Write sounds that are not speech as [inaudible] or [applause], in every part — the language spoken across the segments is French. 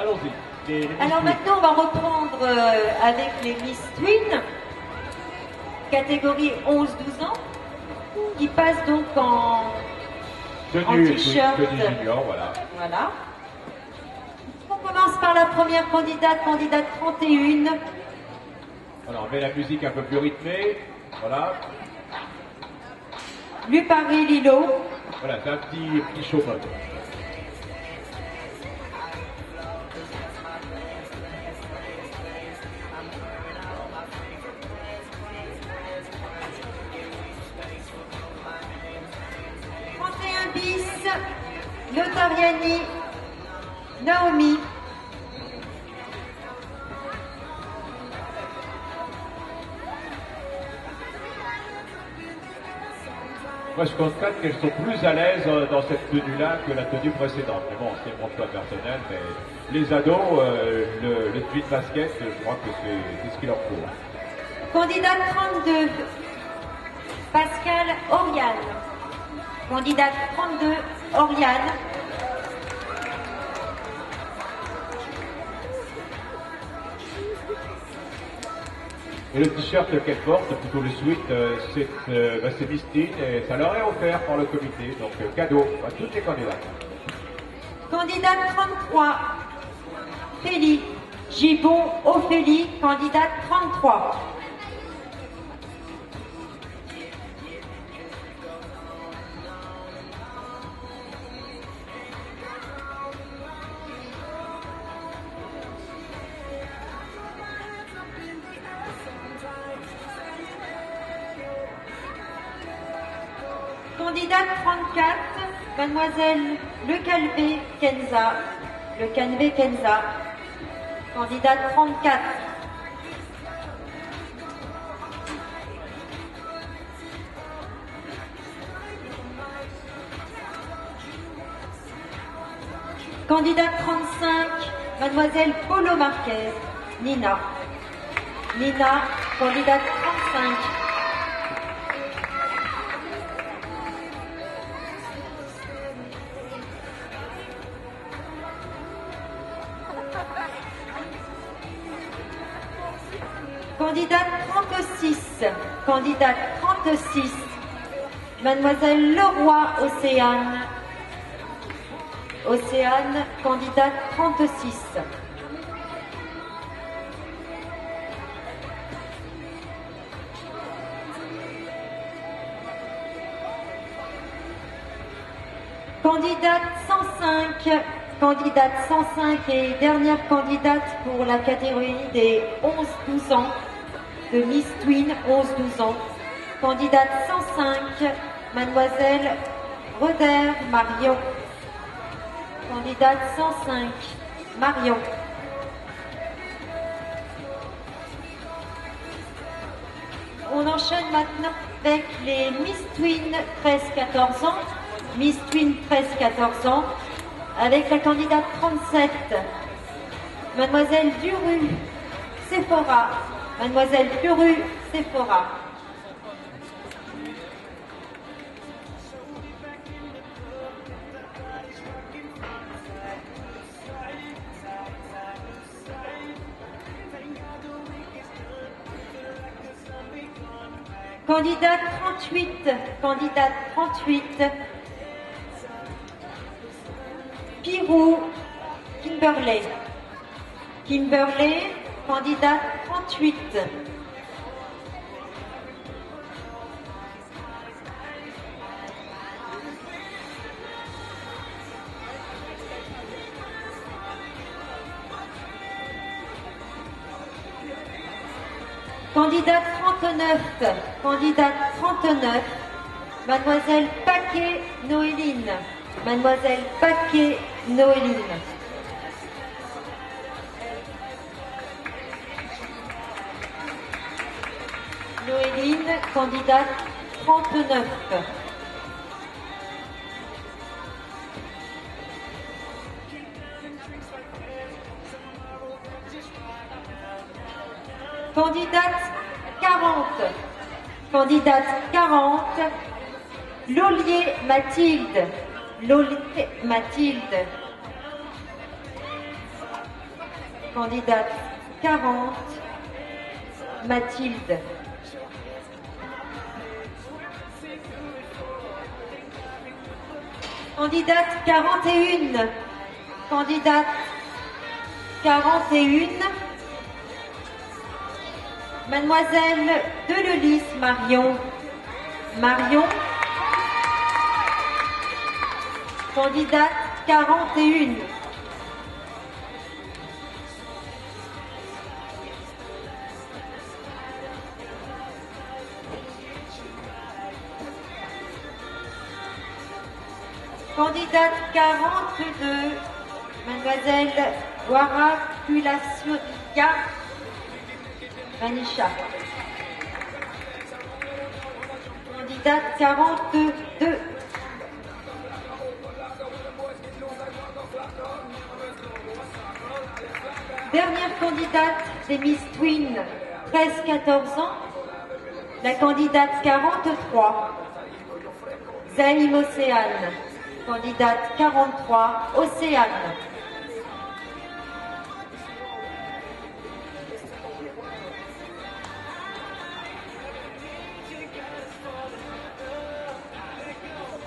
Allons-y. Les- les Miss Alors maintenant, on va reprendre euh, avec les Miss Twin, catégorie 11-12 ans, qui passent donc en... T-shirt. voilà. Voilà. On commence par la première candidate, candidate 31. Voilà, on met la musique un peu plus rythmée. Voilà. Lupari Lilo. Voilà, c'est un petit, petit show Naomi. Moi, je constate qu'elles sont plus à l'aise euh, dans cette tenue-là que la tenue précédente. Mais bon, c'est mon choix personnel, mais les ados, euh, le, le tweet basket, je crois que c'est c'est ce qu'il leur faut. Candidate 32, Pascal Oriane. Candidate 32, Oriane. Et le t-shirt qu'elle porte, plutôt le sweat, euh, c'est euh, bah, et ça leur est offert par le comité. Donc euh, cadeau à toutes les candidates. Candidate 33, Félie. Gibon Ophélie, candidate 33. Mademoiselle Le Calvé Kenza. Le Calvé Kenza. Candidate 34. Candidate 35, Mademoiselle Polo Marquez, Nina. Nina, candidate 35. Candidate 36, Mademoiselle Leroy Océane. Océane, candidate 36. Candidate 105, candidate 105 et dernière candidate pour la catégorie des 11-12 ans, de Miss Twin 11-12 ans. Candidate 105, Mademoiselle Roder Marion. Candidate 105, Marion. On enchaîne maintenant avec les Miss Twin 13-14 ans. Miss Twin 13-14 ans. Avec la candidate 37, Mademoiselle Duru Sephora. Mademoiselle Duru Sephora. Candidate 38, candidate 38, Pirou Kimberley. Kimberley, candidate 38. Candidate 39, candidate 39, Mademoiselle Paquet Noéline. Mademoiselle Paquet candidate 39. Candidate 40. Candidate 40. Lolier Mathilde. Lolier Mathilde. Candidate 40, Mathilde. Candidate 41, candidate 41, Mademoiselle Delelis Marion. Marion. Candidate 41. Candidate 42, Mademoiselle Guara Culaciorica Manisha. Candidate 42. Dernière candidate, c'est Miss Twin, 13-14 ans. La candidate 43, Zalim Océane. Candidate 43, Océane.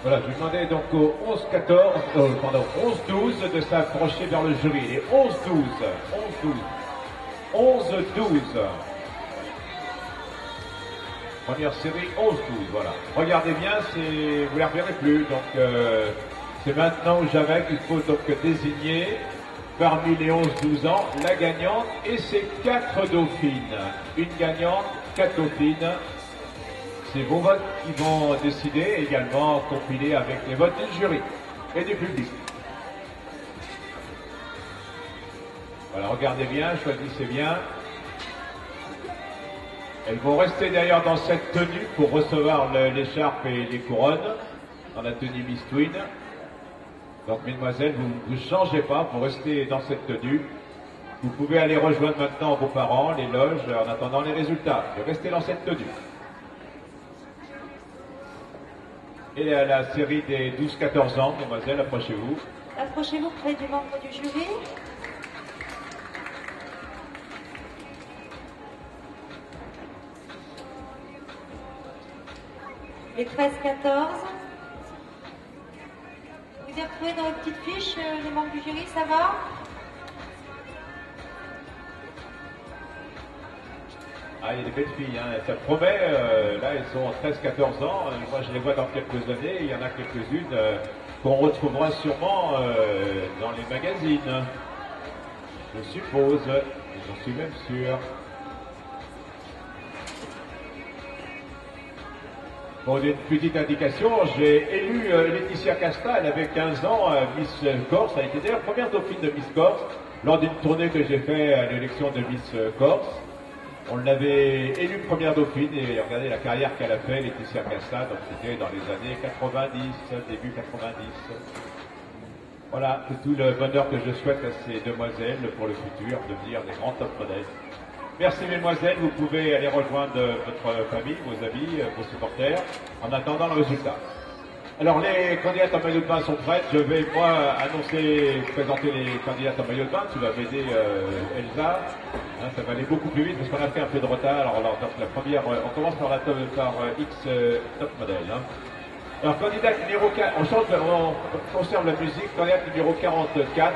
Voilà, je demandais donc au 11-14, euh, pardon, 11-12 de s'approcher vers le jury. Les 11-12, 11-12, 11-12. Première série, 11-12, voilà. Regardez bien, vous ne la reverrez plus, donc euh, c'est maintenant ou jamais qu'il faut donc désigner parmi les 11-12 ans la gagnante et ses quatre dauphines. Une gagnante, quatre dauphines. C'est vos votes qui vont décider, également compilés avec les votes du jury et du public. Voilà, regardez bien, choisissez bien. Elles vont rester d'ailleurs dans cette tenue pour recevoir l'écharpe et les couronnes, dans la tenue Miss Twin. Donc, mesdemoiselles, vous ne changez pas, vous restez dans cette tenue. Vous pouvez aller rejoindre maintenant vos parents, les loges, en attendant les résultats. Restez dans cette tenue. Et la, la série des 12-14 ans, mesdemoiselles, approchez-vous. Approchez-vous près du membre du jury. Les 13-14. Vous avez retrouvé dans votre petite fiche euh, les membres du jury, ça va Ah, il y a des belles filles, hein. ça promet. euh, là, elles sont 13-14 ans. Euh, moi, je les vois dans quelques années. Il y en a quelques-unes qu'on retrouvera sûrement dans les magazines. Je suppose. J'en suis même sûr. Pour une petite indication, j'ai élu euh, Laetitia Casta, elle avait 15 ans, euh, Miss Corse, elle était d'ailleurs première dauphine de Miss Corse, lors d'une tournée que j'ai fait à l'élection de Miss euh, Corse. On l'avait élue première dauphine et regardez la carrière qu'elle a fait, Laetitia Casta, donc c'était dans les années 90, début 90. Voilà, c'est tout le bonheur que je souhaite à ces demoiselles pour le futur, devenir des grands top modèles. Merci mesdemoiselles, vous pouvez aller rejoindre votre famille, vos amis, vos supporters, en attendant le résultat. Alors les candidates en maillot de bain sont prêtes, je vais moi annoncer, présenter les candidates en maillot de bain, tu vas m'aider euh, Elsa, Hein, ça va aller beaucoup plus vite parce qu'on a fait un peu de retard, alors, la première, on commence par, la top, par euh, X euh, top modèle. hein. Alors candidate numéro 4, on change, on conserve la musique, candidate numéro 44,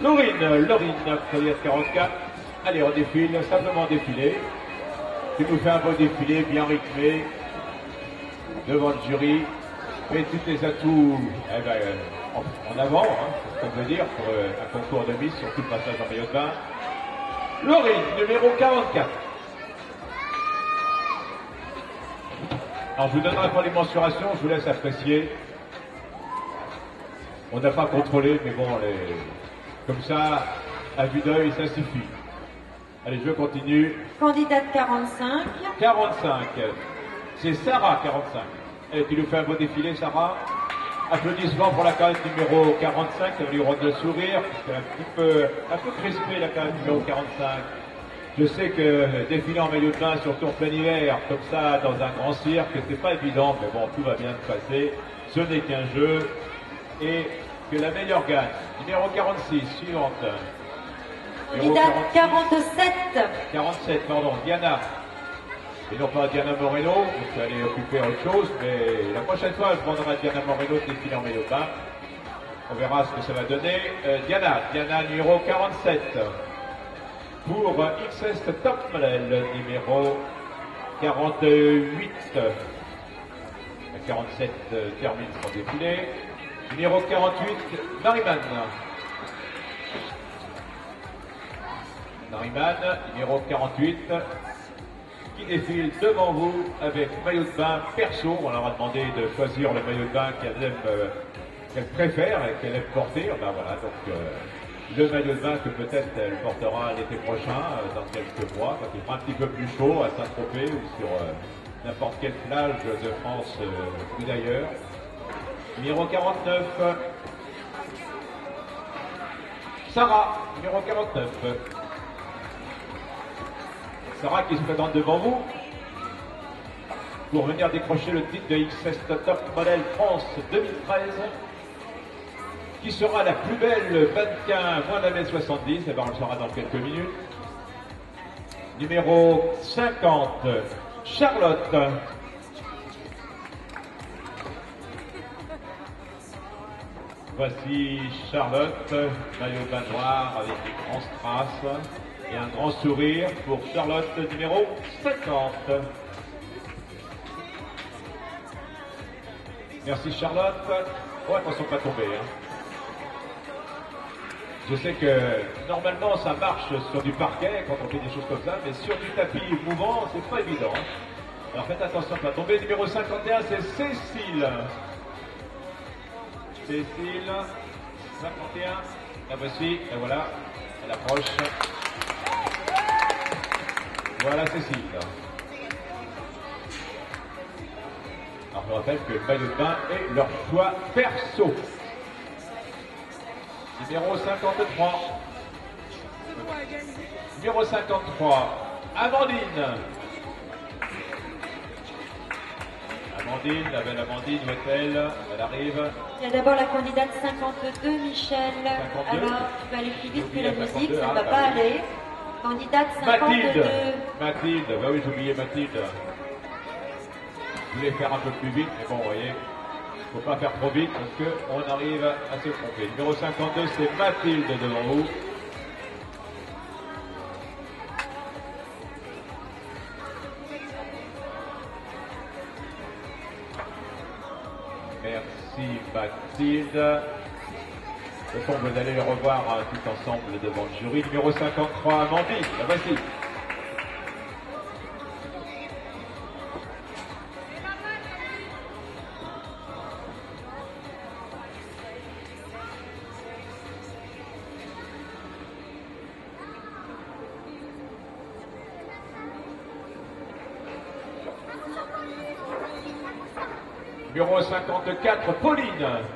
Laurine, Laurine, candidate 44. Allez, on défile, simplement défiler. Tu nous fais un beau défilé bien rythmé devant le jury. Et tous les atouts eh ben, en, avant, hein, c'est ce qu'on veut dire, pour euh, un concours de mise, surtout le passage en maillot de. Laurine, numéro 44. Alors je vous donnerai pas les mensurations, je vous laisse apprécier. On n'a pas contrôlé, mais bon, les... comme ça, à vue d'œil, ça suffit. Allez, je continue. Candidate 45. 45. C'est Sarah, 45. Allez, tu nous fais un beau défilé, Sarah. Applaudissements pour la candidate numéro 45, ça va lui rendre le sourire, parce qu'elle est un petit peu, un peu crispée, la candidate numéro 45. Je sais que défiler en maillot de bain, surtout en plein hiver, comme ça, dans un grand cirque, c'est pas évident, mais bon, tout va bien se passer. Ce n'est qu'un jeu. Et que la meilleure gagne. Numéro 46, suivante. Numéro Candidate 46. 47. 47, pardon, Diana. Et non pas Diana Moreno, parce qu'elle est occupée à autre chose, mais la prochaine fois, je prendrai Diana Moreno de défiler en maillot. On verra ce que ça va donner. Euh, Diana, Diana numéro 47. Pour XS Top Model, numéro 48. La 47 euh, termine son défilé. Numéro 48, Nariman. Nariman, numéro 48, qui défile devant vous avec maillot de bain perso? On leur a demandé de choisir le maillot de bain qu'elle aime, euh, qu'elle préfère et qu'elle aime porter. Ben voilà, donc euh, le maillot de bain que peut-être elle portera l'été prochain, euh, dans quelques mois, quand il fera un petit peu plus chaud à Saint-Tropez ou sur euh, n'importe quelle plage de France ou d'ailleurs. Numéro 49, Sarah, numéro 49. Sarah qui se présente devant vous pour venir décrocher le titre de XS Top Model France 2013 qui sera la plus belle mannequin moins d'un mètre 70, et on le saura dans quelques minutes. Numéro 50, Charlotte. Voici Charlotte, maillot bain noir avec des grands strass et un grand sourire pour Charlotte numéro 50. Merci Charlotte. Oh, attention pas tomber. Hein. Je sais que normalement ça marche sur du parquet quand on fait des choses comme ça, mais sur du tapis mouvant, c'est pas évident. hein. Alors faites attention pas tomber. Numéro 51, c'est Cécile. Cécile, 51. La voici, et voilà, elle approche. Voilà Cécile. Alors je rappelle que le maillot de bain est leur choix perso. Numéro 53. Numéro 53. Amandine. Amandine, la belle Amandine, où est-elle Elle arrive. Il y a d'abord la candidate 52, Michel. 52. Alors, tu vas aller plus vite que la musique, 52, ça ne ah, va bah pas oui. aller. Candidate 52. Mathilde. Mathilde, bah oui, j'ai oublié Mathilde. Je voulais faire un peu plus vite, mais bon, vous voyez, faut pas faire trop vite parce qu'on arrive à se tromper. Numéro 52, c'est Mathilde devant vous. Vous allez les revoir euh, tout ensemble devant le jury. Numéro 53, Amandine, la voici. Numéro 54, Pauline.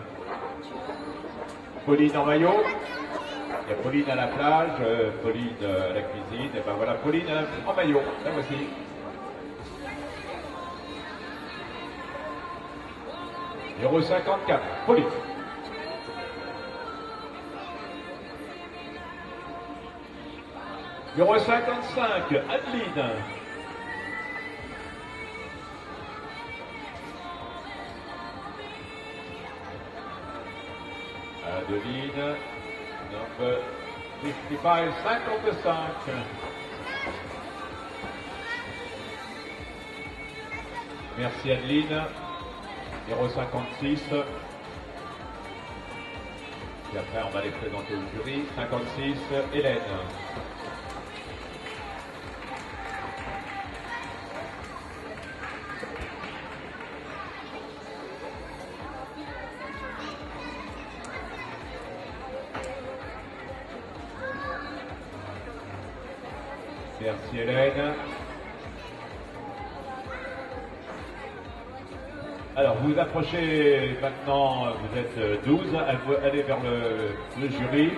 Pauline en maillot. Il y a Pauline à la plage, euh, Pauline euh, à la cuisine. Et ben voilà, Pauline euh, en maillot. La voici. Numéro 54, Pauline. Numéro 55, Adeline. Adeline, number 55, 55. Merci Adeline, numéro 56. Et après, on va les présenter au jury. 56, Hélène. Hélène. Alors, vous approchez maintenant, vous êtes euh, 12, allez- allez vers le, jury.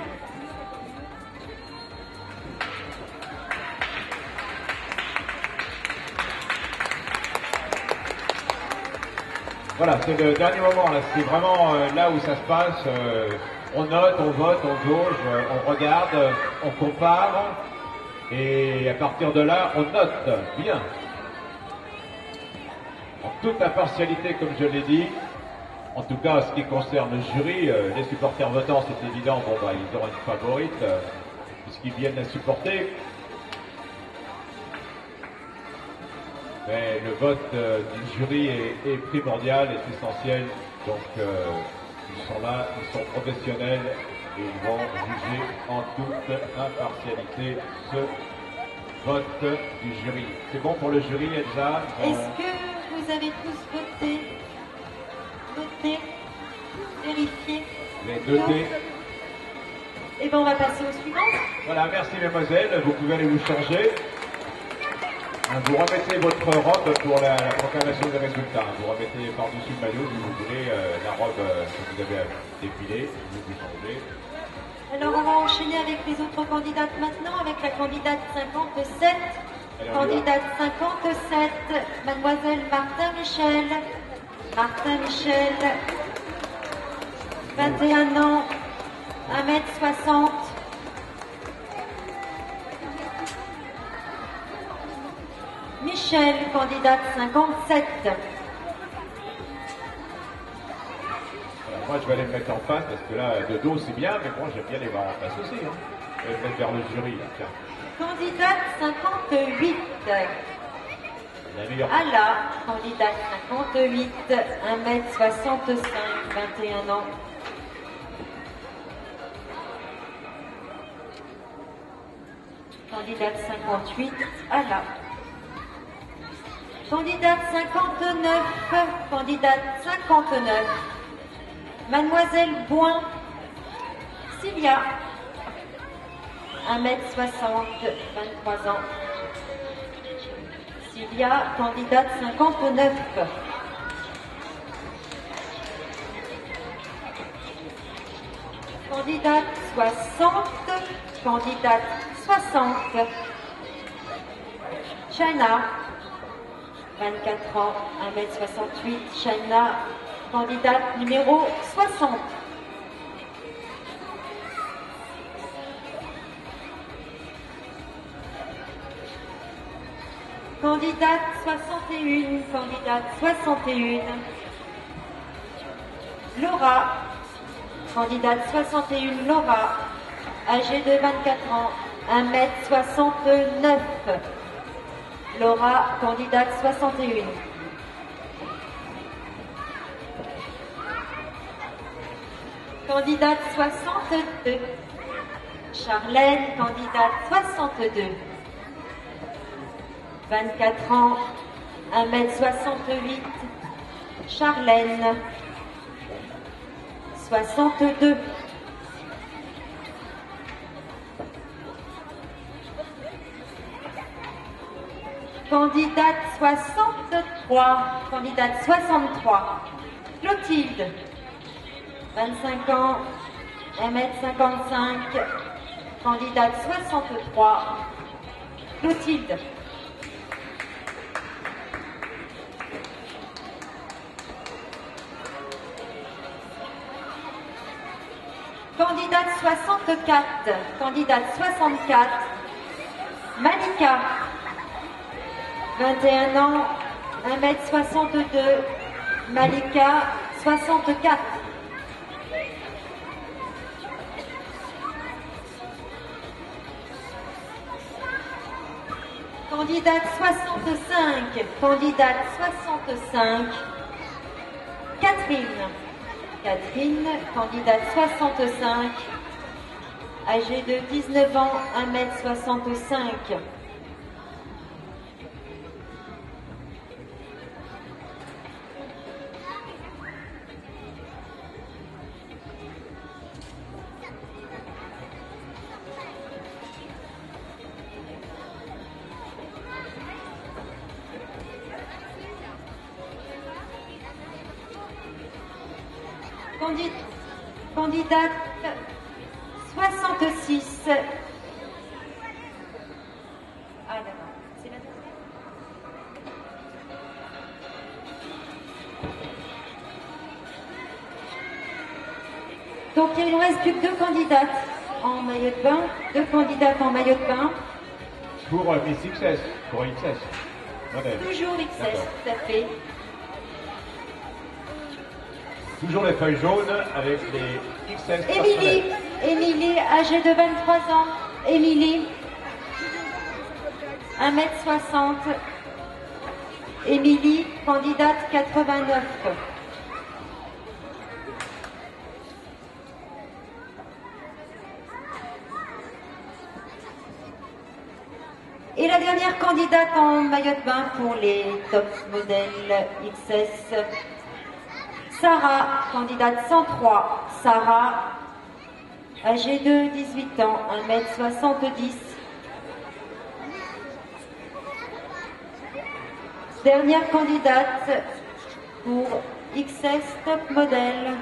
Voilà, c'est le dernier moment, là. C'est vraiment euh, là où ça se passe. Euh, on note, on vote, on jauge, euh, on regarde, on compare. Et à partir de là, on note. Bien. En toute impartialité, comme je l'ai dit. En tout cas, en ce qui concerne le jury, les supporters votants, c'est évident, bon, bah, ils auront une favorite, puisqu'ils viennent la supporter. Mais le vote euh, du jury est, primordial, est essentiel. Donc euh, ils sont là, ils sont professionnels et ils vont juger en toute impartialité ce vote du jury. C'est bon pour le jury, Elsa? Est-ce que vous avez tous voté? Voté? Vérifié? Les noté Eh bien, on va passer au suivant. Voilà, merci mesdemoiselles. Vous pouvez aller vous changer. Vous remettez votre robe pour la, proclamation des résultats. Vous remettez par-dessus le maillot, si vous voulez, euh, la robe euh, que vous avez défilée, vous vous changez. Alors on va enchaîner avec les autres candidates maintenant, avec la candidate 57. candidate 57, mademoiselle Martin Michel. Martin Michel, 21 ans, 1m60. Michel, candidate 57. moi, je vais aller me mettre en face parce que là, de dos, c'est bien, mais moi, j'aime bien les voir en face aussi. Hein. Je vais me mettre vers le jury. Là, tiens. Candidate 58. La Allah, candidate 58, 1m65, 21 ans. Candidate 58, Allah. Candidate 59, candidate 59, Mademoiselle Boin, Sylvia, 1m60, 23 ans. Sylvia, candidate 59. Candidate 60, candidate 60. China, 24 ans, 1m68, Shaina, candidate numéro 60. Candidate 61, candidate 61. Laura, candidate 61, Laura, âgée de 24 ans, 1m69. Laura, candidate 61. Candidate 62. Charlène, candidate 62. 24 ans, 1m68. Charlène, 62. Candidate 63. Candidate 63. Clotilde. 25 ans. 1m55. Candidate 63. Clotilde. Candidate 64. Candidate 64. Malika. 21 ans, 1m62, Malika, 64. Candidate 65, candidate 65, Catherine. Catherine, candidate 65, âgée de 19 ans, 1m65. Candidates en maillot de bain, deux candidates en maillot de bain. Pour euh, Miss XS, pour XS. Toujours XS, tout à fait. Toujours les feuilles jaunes avec les XS. Émilie, Émilie, âgée de 23 ans. Émilie, 1m60. Émilie, candidate 89. Et candidate en maillot de bain pour les top modèles XS, Sarah, candidate 103. Sarah, âgée de 18 ans, 1m70. Dernière candidate pour XS Top Model.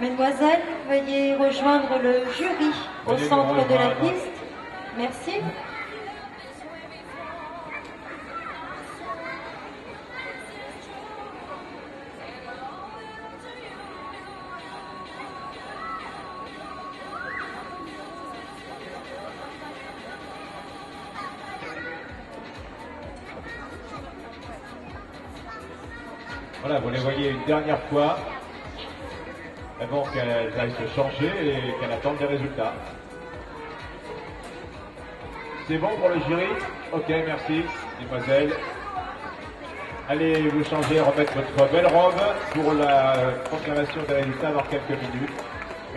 Mesdemoiselles, veuillez rejoindre le jury au centre de la piste. Merci. Dernière fois avant qu'elles aillent se changer et qu'elles attendent des résultats. C'est bon pour le jury? Ok, merci, mademoiselle. Allez vous changer, remettre votre belle robe pour la proclamation des résultats dans quelques minutes.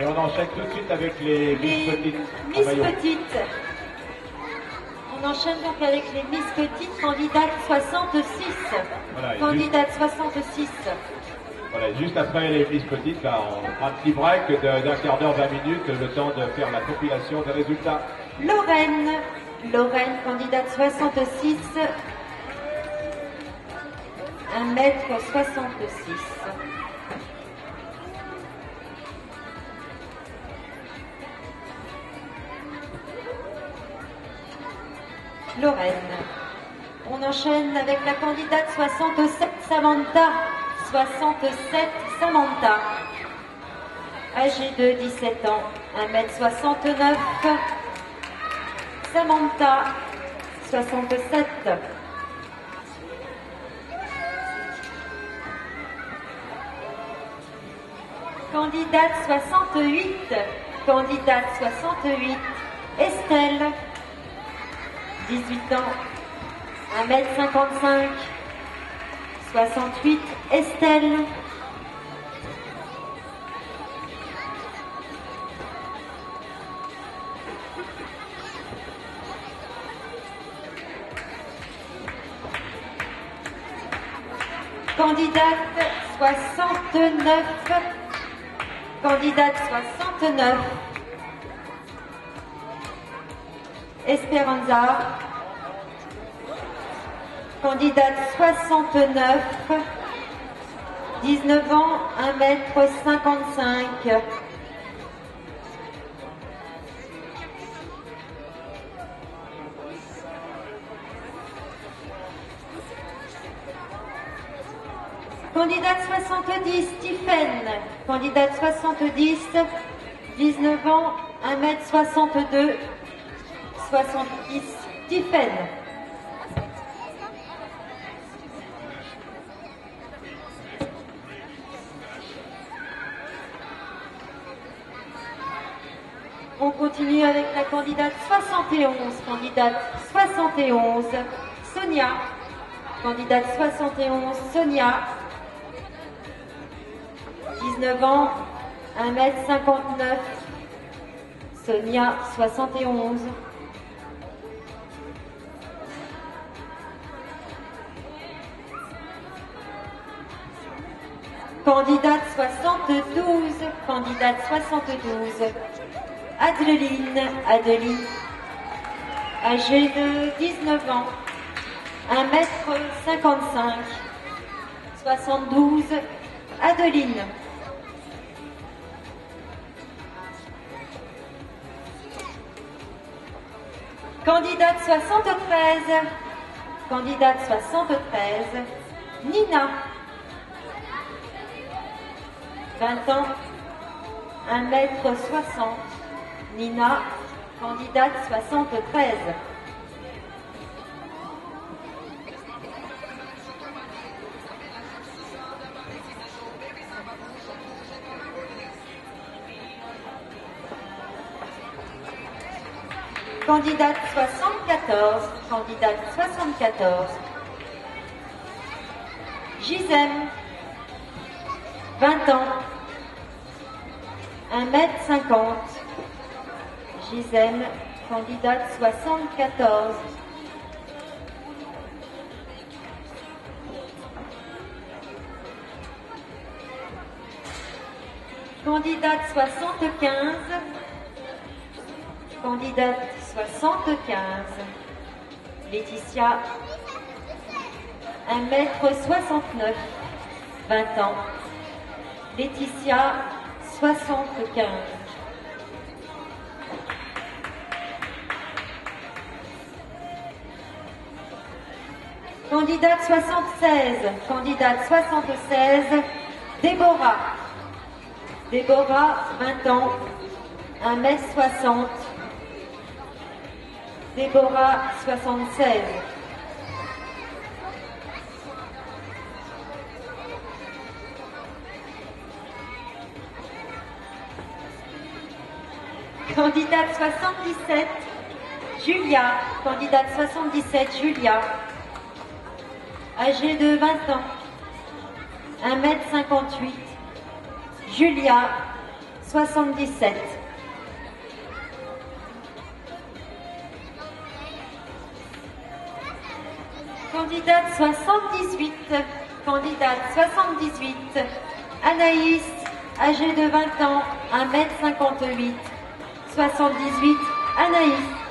Et on enchaîne tout de suite avec les, Miss Petites. Miss Petites. On enchaîne donc avec les Miss Petites, candidate 66. Voilà, candidate 66. Voilà, juste après les Miss Petites, là, on un petit break d'un quart d'heure, 20 minutes, le temps de faire la compilation des résultats. Lorraine, Lorraine, candidate 66, 1m66. Lorraine. On enchaîne avec la candidate 67 Samantha. 67 Samantha. Âgée de 17 ans, 1m69. Samantha, 67. Candidate 68. Candidate 68. Estelle. 18 ans, 1m55, 68, Estelle. Candidate 69, candidate 69, Esperanza, candidate 69, 19 ans, 1m55. Candidate 70, Stephen. Candidate 70, 19 ans, 1m62, 70, Stephen. On continue avec la candidate 71, candidate 71, Sonia. Candidate 71, Sonia. 19 ans, 1m59, Sonia 71. Candidate 72, candidate 72, Adeline, Adeline, âgée de 19 ans, 1m55, 72, Adeline. Candidate 73, candidate 73, Nina, 20 ans, 1m60. Nina, candidate 73. Candidate 74, candidate 74. Gisèle, 20 ans, 1m50. Gisèle, candidate 74. Candidate 75. Candidate 75. Laetitia, 1m69, 20 ans. Laetitia, 75. Candidate 76, candidate 76, Déborah. Déborah, 20 ans, 1m60. Déborah, 76. Candidate 77, Julia. Candidate 77, Julia. Âgée de 20 ans. 1m58. Julia, 77. Candidate 78. Candidate 78. Anaïs, âgée de 20 ans, 1m58. 78, Anaïs.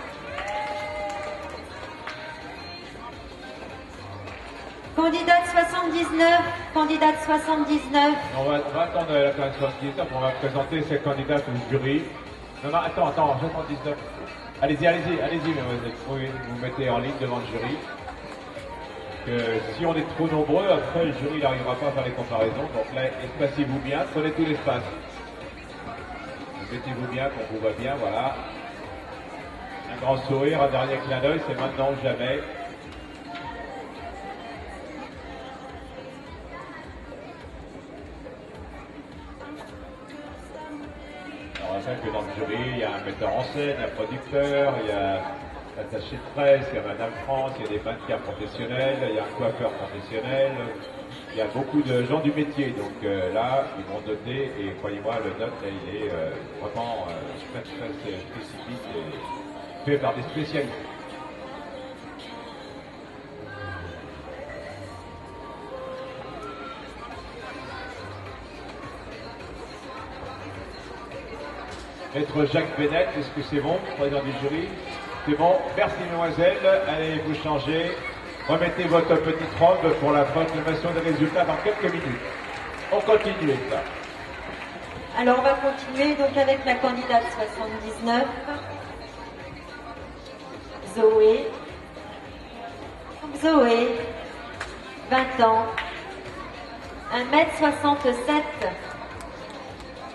Candidate 79, candidate 79. On va, attendre la candidate 79, on va présenter cette candidate au jury. Non, non, attends, attends, 79. Allez-y, allez-y, allez-y, vous vous mettez en ligne devant le jury. Que si on est trop nombreux, après le jury n'arrivera pas à faire les comparaisons. Donc là, espacez-vous bien, prenez tout l'espace. Mettez-vous bien, qu'on vous voit bien, voilà. Un grand sourire, un dernier clin d'œil, c'est maintenant ou jamais. Que dans le jury, il y a un metteur en scène, un producteur, il y a attaché de presse, il y a Madame France, il y a des mannequins professionnels, il y a un coiffeur professionnel, il y a beaucoup de gens du métier. Donc euh, là, ils vont noter, et croyez-moi, le note, il est euh, vraiment euh, très, très spécifique et fait par des spécialistes. Maître Jacques Bennett, est-ce que c'est bon, président du jury C'est bon, merci mademoiselle, allez vous changer. Remettez votre petite robe pour la proclamation des résultats dans quelques minutes. On continue. Alors on va continuer donc avec la candidate 79, Zoé. Zoé, 20 ans, 1m67,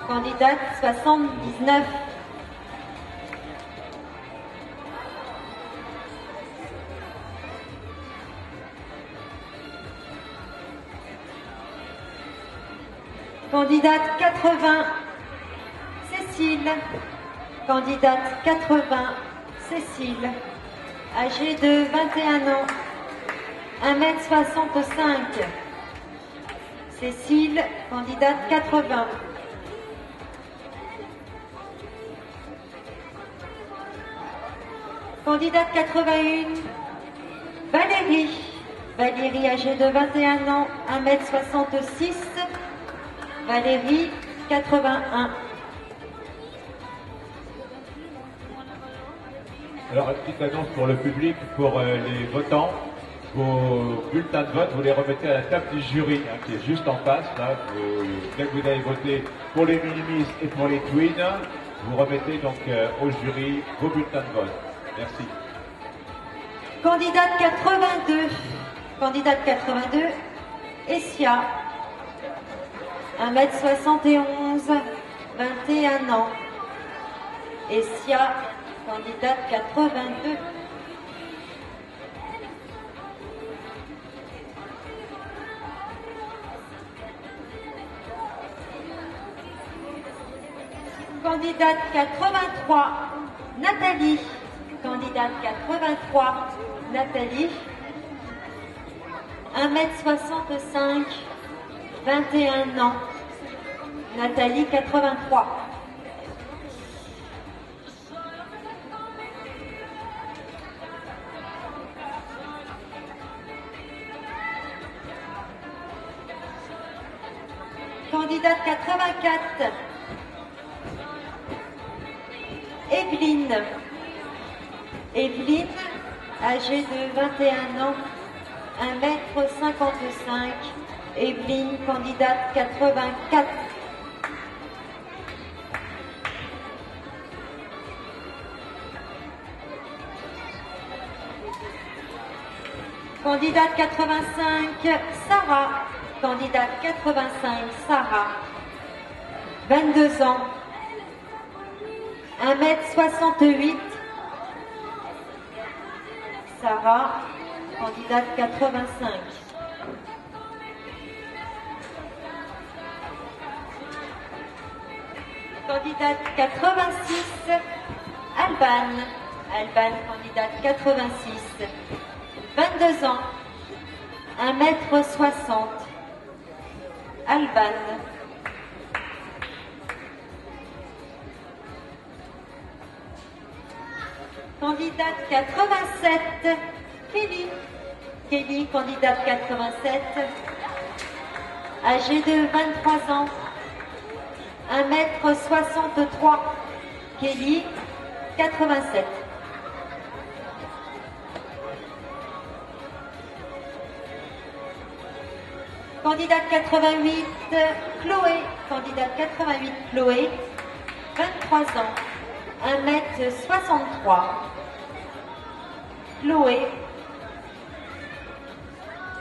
candidate 79. Candidate 80, Cécile. Candidate 80, Cécile. Âgée de 21 ans, 1m65. Cécile, candidate 80. Candidate 81, Valérie. Valérie, âgée de 21 ans, 1m66. Valérie, 81. Alors, une petite annonce pour le public, pour euh, les votants. Vos bulletins de vote, vous les remettez à la table du jury, hein, qui est juste en face. Là, vous, dès que vous avez voté pour les minimis et pour les twins, vous remettez donc euh, au jury vos bulletins de vote. Merci. Candidate 82. Candidate 82, Essia. 1m71, 21 ans. Essia, candidate 82. Candidate 83, Nathalie. Candidate 83, Nathalie. 1m65, 21 ans. Nathalie 83. Candidate 84. Evelyne. Evelyne, âgée de 21 ans, 1m55. Evelyne, candidate 84. Candidate 85, Sarah. Candidate 85, Sarah. 22 ans. 1m68. Sarah, candidate 85. Candidate 86, Alban. Alban, candidate 86. 22 ans, 1m60. Alban. Candidate 87, Kelly. Kelly, candidate 87, âgée de 23 ans, 1m63. Kelly, 87. Candidate 88, Chloé. Candidate 88, Chloé. 23 ans. 1m63. Chloé.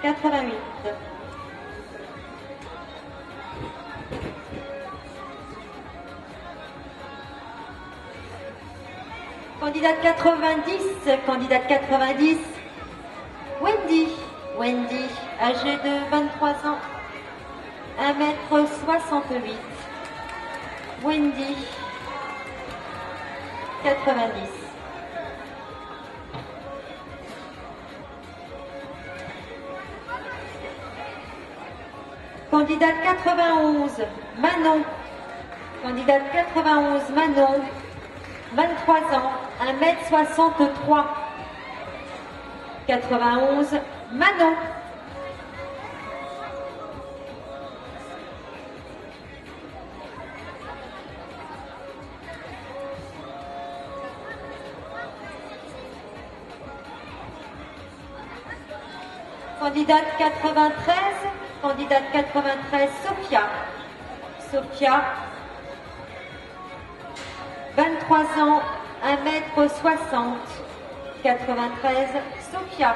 88. Candidate 90, candidate 90, Wendy. Wendy, âgée de 23 ans, 1m68. Wendy, 90. Candidate 91, Manon. Candidate 91, Manon, 23 ans, 1m63. 91, Manon. Candidate 93, candidate 93, Sophia. Sophia, 23 ans, 1m60, 93, Sophia.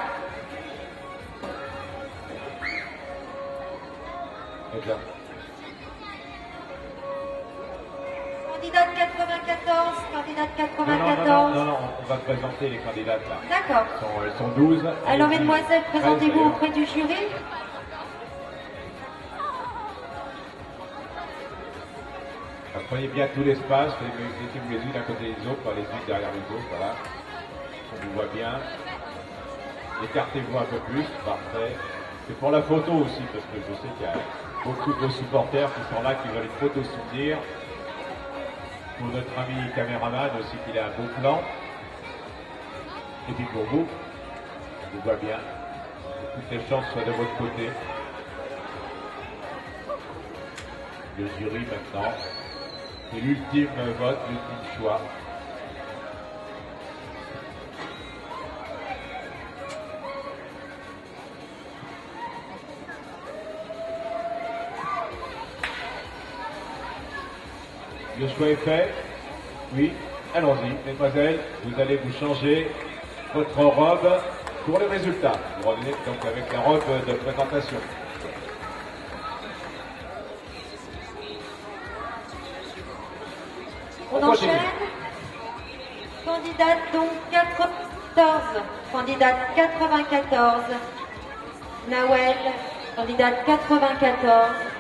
Candidate 94, candidate 94. Non, non, non, on va présenter les candidates là. D'accord. Elles sont, 12. Alors, mesdemoiselles, présentez-vous auprès du jury. Prenez bien tout l'espace, mettez-vous les unes à côté des autres, pas les unes derrière les autres, voilà. On vous voit bien. Écartez-vous un peu plus, parfait. C'est pour la photo aussi, parce que je sais qu'il y a beaucoup de vos supporters qui sont là, qui veulent une photo souvenir. Pour notre ami caméraman aussi, qu'il a un beau plan. Et puis pour vous, on vous voit bien. Que toutes les chances soient de votre côté. Le jury maintenant. C'est l'ultime vote, l'ultime choix. Le choix est fait. Oui, allons-y, mesdemoiselles, vous allez vous changer votre robe pour le résultat. Vous revenez donc avec la robe de présentation. On, On enchaîne. Candidate donc 14, candidate 94, Nawel, candidate 94.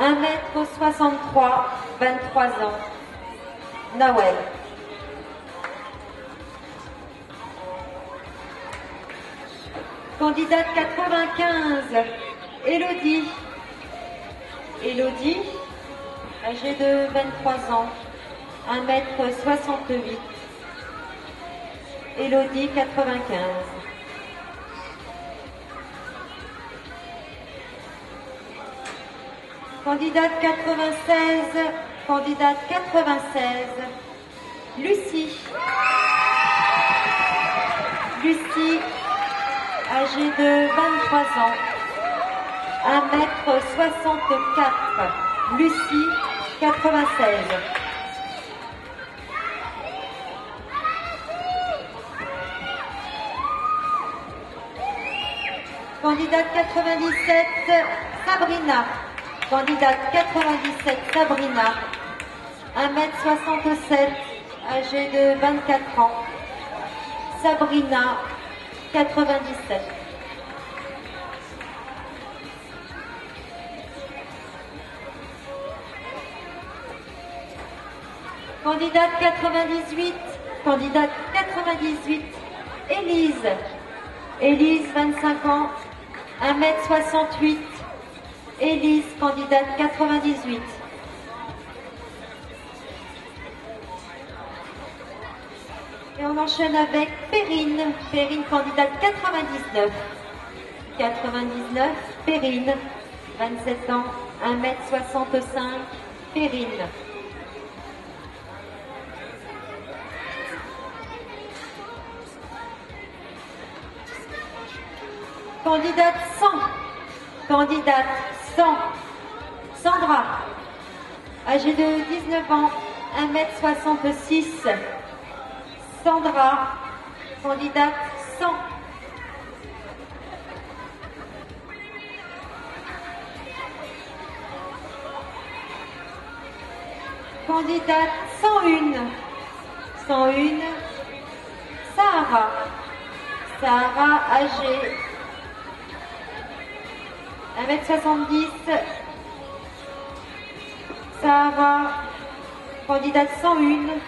1m63, 23 ans, Nawel. Candidate 95, Elodie. Elodie, âgée de 23 ans, 1m68. Elodie, 95. Candidate 96, candidate 96, Lucie. Lucie, âgée de 23 ans, 1m64, Lucie, 96. Candidate 97, Sabrina. Candidate 97, Sabrina. 1m67, âgée de 24 ans. Sabrina, 97. Candidate 98, candidate 98, Élise. Élise, 25 ans, 1m68. Élise, candidate 98. Et on enchaîne avec Perrine. Perrine, candidate 99. 99, Perrine, 27 ans, 1m65, Perrine. Candidate 100. Candidate 100. Sandra, âgée de 19 ans, 1m66. Sandra, candidate 100. Candidate 101. 101. Sarah. Sarah, âgée 1m70. Sarah, candidate 101.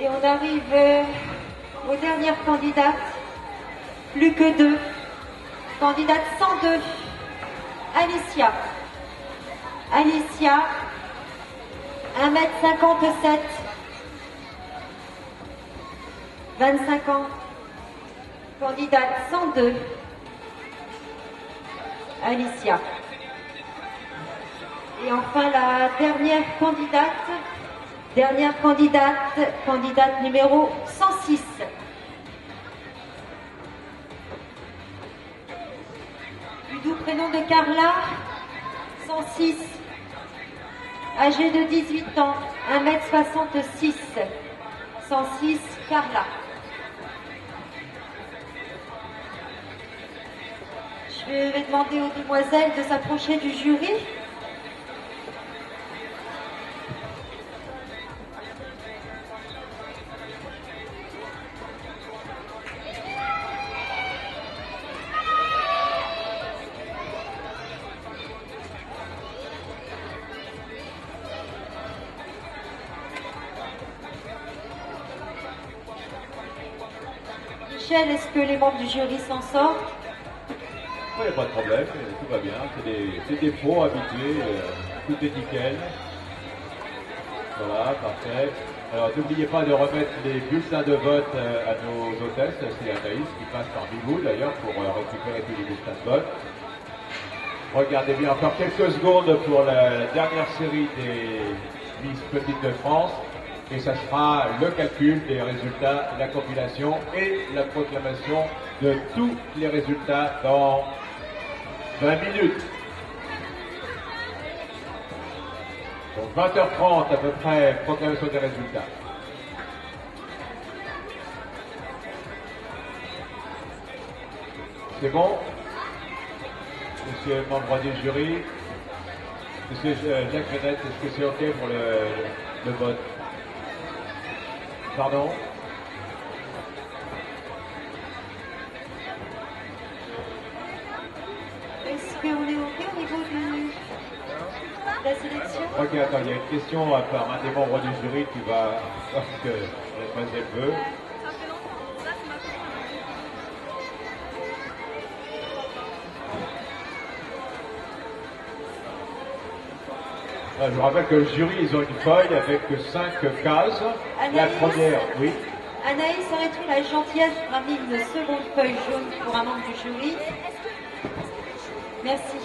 Et on arrive aux dernières candidates. Plus que deux. Candidate 102. Alicia. Alicia, 1m57. 25 ans. Candidate 102. Alicia. Et enfin la dernière candidate. Dernière candidate, candidate numéro 106. Du doux prénom de Carla, 106. Âgée de 18 ans, 1m66. 106, Carla. Je vais demander aux demoiselles de s'approcher du jury. Les membres du jury s'en sortent Il n'y a pas de problème, tout va bien. C'est des, des pros habitués, euh, tout est nickel. Voilà, parfait. Alors n'oubliez pas de remettre les bulletins de vote euh, à nos hôtesses, c'est Anaïs qui passe par Bigou d'ailleurs pour euh, récupérer tous les bulletins de vote. Regardez bien encore quelques secondes pour la dernière série des Miss Petite de France et ça sera le calcul des résultats, la compilation et la proclamation de tous les résultats dans 20 minutes. Donc 20h30 à peu près, proclamation des résultats. C'est bon? Monsieur membre du jury? Monsieur euh, Jacques Renette, est-ce que c'est OK pour le, le vote? Pardon Est-ce qu'on est OK au niveau de la sélection Ok, attends, il y a une question par un des membres du jury qui va voir [laughs] ce que mademoiselle veut. Je vous rappelle que le jury, ils ont une feuille avec cinq cases. La première, oui. Anaïs, aurais-tu la gentillesse de ramener une seconde feuille jaune pour un membre du jury Merci.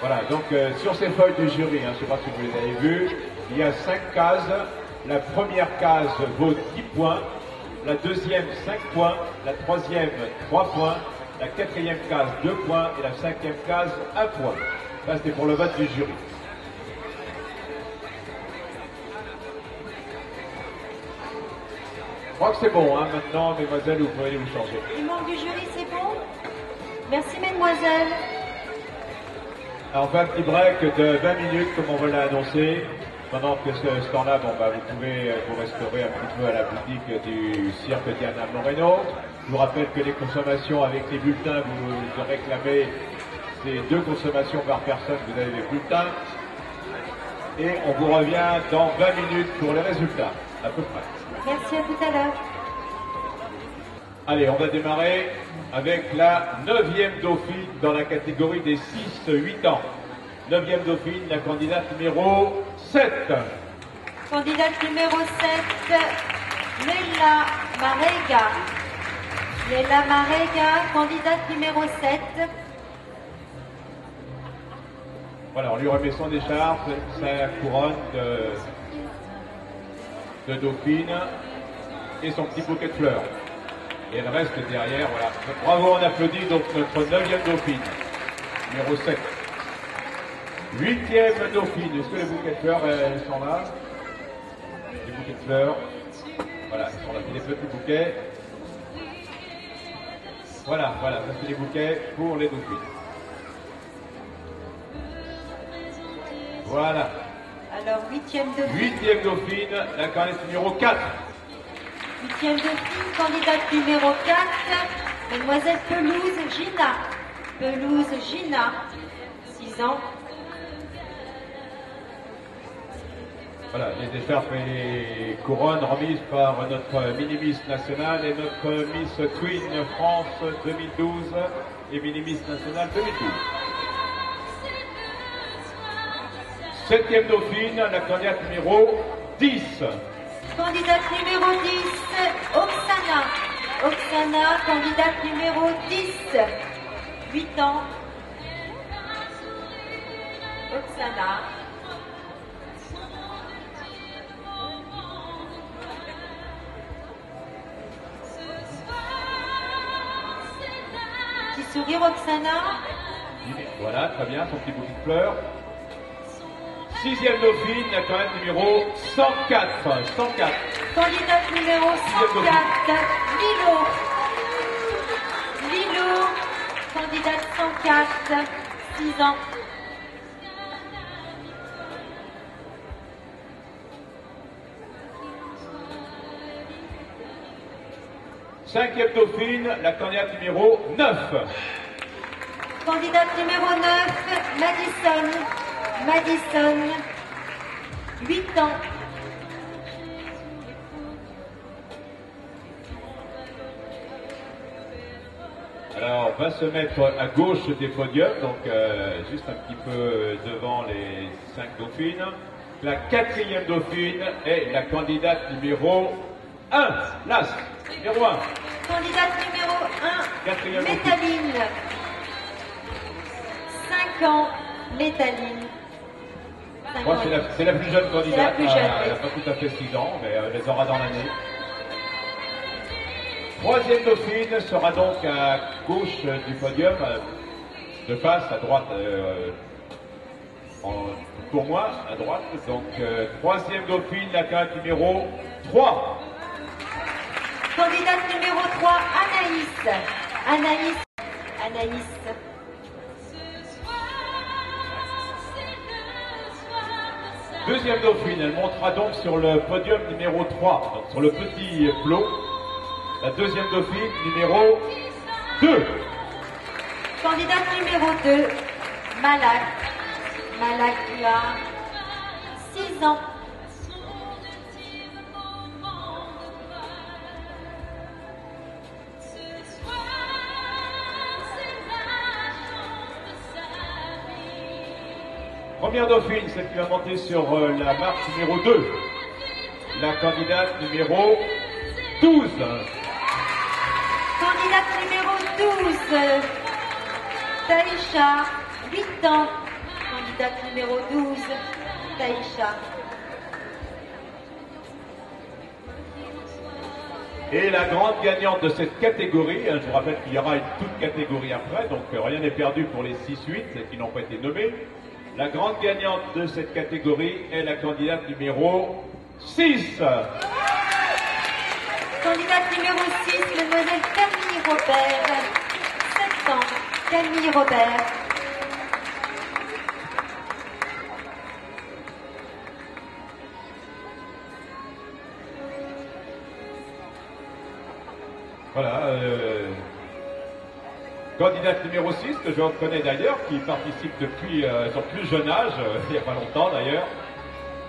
Voilà, donc euh, sur ces feuilles du jury, hein, je ne sais pas si vous les avez vues, il y a cinq cases. La première case vaut 10 points, la deuxième 5 points, la troisième 3 points, la quatrième case 2 points et la cinquième case 1 point. Ça, c'était pour le vote du jury. Je crois que c'est bon, hein. maintenant, mesdemoiselles, vous pouvez vous changer. Les membres du jury, c'est bon? Merci, mesdemoiselles. Alors, on fait un petit break de 20 minutes, comme on vous l'a annoncé. Pendant que ce, temps-là, bon, bah, vous pouvez euh, vous restaurer un petit peu à la boutique du cirque Diana Moreno. Je vous rappelle que les consommations avec les bulletins, vous, vous réclamez, c'est deux consommations par personne, vous avez les bulletins. Et on vous revient dans 20 minutes pour les résultats, à peu près. Merci à tout à l'heure. Allez, on va démarrer avec la neuvième dauphine dans la catégorie des 6-8 ans. Neuvième dauphine, la candidate numéro 7. Candidate numéro 7, Léla Marega. Léla Marega, candidate numéro 7. Voilà, on lui remet son écharpe, sa couronne de, de dauphine et son petit bouquet de fleurs. Et elle reste derrière, voilà. Bravo, on applaudit donc notre neuvième dauphine, numéro 7. Huitième dauphine, est-ce que les bouquets de fleurs elles sont là? Les bouquets de fleurs. Voilà, ils sont là, des petits bouquets. Voilà, voilà, ça c'est les bouquets pour les dauphines. Voilà. Alors, huitième dauphine. Huitième dauphine, la candidate numéro 4. Huitième dauphine, candidate numéro 4, Mademoiselle Pelouse Gina. Pelouse Gina, 6 ans. Voilà, les écharpes et les couronnes remises par notre mini-miss nationale et notre Miss Queen France 2012 et mini-miss nationale 2012. Septième dauphine, la candidate numéro 10. Candidate numéro 10, Oksana. Oksana, candidate numéro 10, 8 ans. Oksana. Petit sourire, Oksana? Voilà, très bien, son petit bouquet de fleurs. Sixième dauphine, la candidate numéro 104. 104. Candidate numéro 104, Lilo. Lilo, candidate 104, 6 ans. Cinquième dauphine, la candidate numéro 9. Candidate numéro 9, Madison. Madison, 8 ans. Alors, on va se mettre à gauche des podiums, donc euh, juste un petit peu devant les cinq dauphines. La quatrième dauphine est la candidate numéro 1, l'As, numéro 1. Candidate numéro 1, Quatrième Métaline. 5 ans, Métaline. Moi, c'est la, plus jeune candidate. C'est la plus jeune, euh, Elle n'a pas tout à fait 6 ans, mais euh, elle les aura dans l'année. Troisième dauphine sera donc à gauche du podium, euh, de face, à droite, euh, en- pour moi, à droite. Donc, euh, troisième dauphine, la carte numéro 3. Candidate numéro 3, Anaïs. Anaïs, Anaïs. Deuxième dauphine, elle montera donc sur le podium numéro 3, donc sur le petit plot. La deuxième dauphine, numéro 2. Candidate numéro 2, Malak. Malak, tu as 6 ans. Première dauphine, celle qui va monter sur euh, la marche numéro 2. La candidate numéro 12. Candidate numéro 12, Taïcha, 8 ans. Candidate numéro 12, Taïcha. Et la grande gagnante de cette catégorie, hein, je vous rappelle qu'il y aura une toute catégorie après, donc euh, rien n'est perdu pour les 6-8 qui n'ont pas été nommés. La grande gagnante de cette catégorie est la candidate numéro 6. Candidate numéro 6, mademoiselle Camille Robert, 7 ans. Camille Robert. Voilà. Euh, Candidate numéro 6, que je reconnais d'ailleurs, qui participe depuis euh, son plus jeune âge, euh, il n'y a pas longtemps d'ailleurs,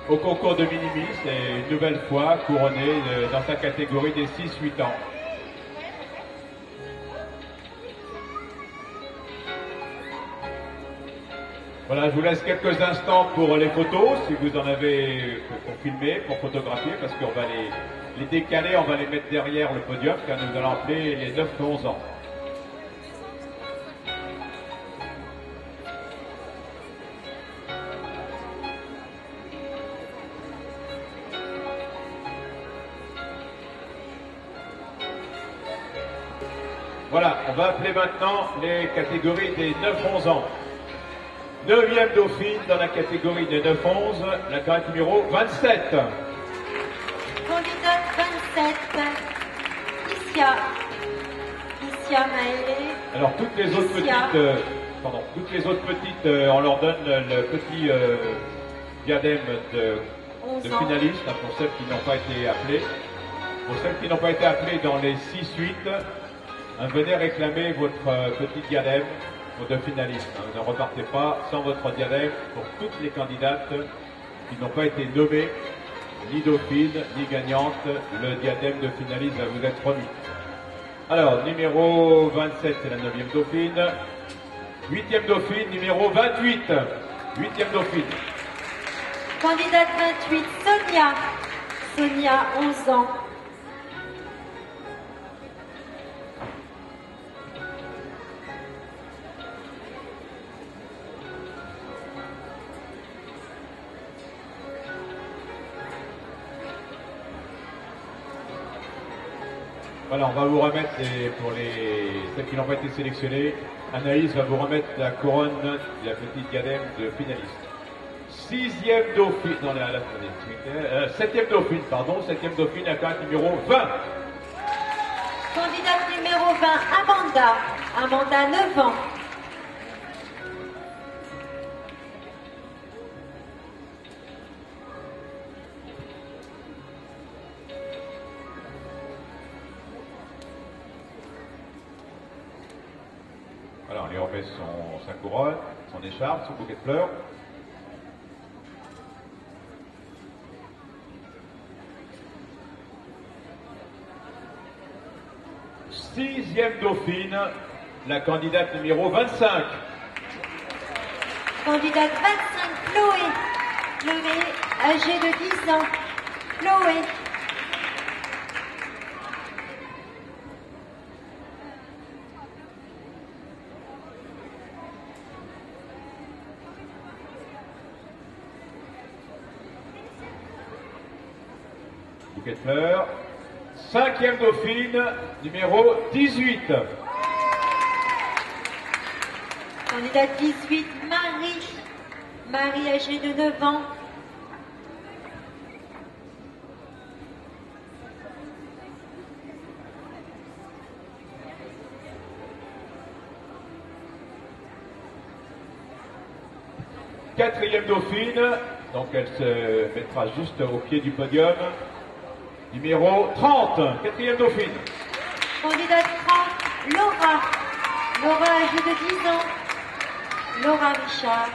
au concours de Minimis et une nouvelle fois couronnée euh, dans sa catégorie des 6-8 ans. Voilà, je vous laisse quelques instants pour les photos, si vous en avez pour filmer, pour photographier, parce qu'on va les, les décaler, on va les mettre derrière le podium, car nous allons appeler les 9-11 ans. Maintenant les catégories des 9-11 ans. Neuvième dauphine dans la catégorie des 9-11, la carte numéro 27. Candidate 27, Isia. Isia Maëlé. Alors toutes les autres petites, euh, pardon, toutes les autres petites, euh, on leur donne le petit euh, diadème de, 11 de ans. finalistes hein, pour celles qui n'ont pas été appelées. Pour celles qui n'ont pas été appelées dans les 6-8, hein, venez réclamer votre euh, petit diadème de finalistes. hein. Ne repartez pas sans votre diadème pour toutes les candidates qui n'ont pas été nommées, ni dauphine, ni gagnante. Le diadème de finaliste va vous être remis. Alors, numéro 27, c'est la 9e dauphine. 8e dauphine, numéro 28. 8e dauphine. Candidate 28, Sonia. Sonia, 11 ans. Voilà, on va vous remettre pour les celles qui n'ont pas été sélectionnées. Anaïs va vous remettre la couronne de la petite diadème de finaliste. Sixième dauphine, non, la, la, euh, septième dauphine, pardon, septième dauphine, la carte numéro 20. Candidate numéro 20, Amanda. Amanda, 9 ans. Écharpe, son bouquet de fleurs. Sixième dauphine, la candidate numéro 25. Candidate 25, Chloé. Chloé, âgée de 10 ans. Chloé. Kessler. Cinquième dauphine, numéro 18. Candidate 18, Marie. Marie âgée de 9 ans. Quatrième dauphine, donc elle se mettra juste au pied du podium. Numéro 30, quatrième dauphine. Candidate 30, Laura. Laura, âgée de 10 ans. Laura Richard.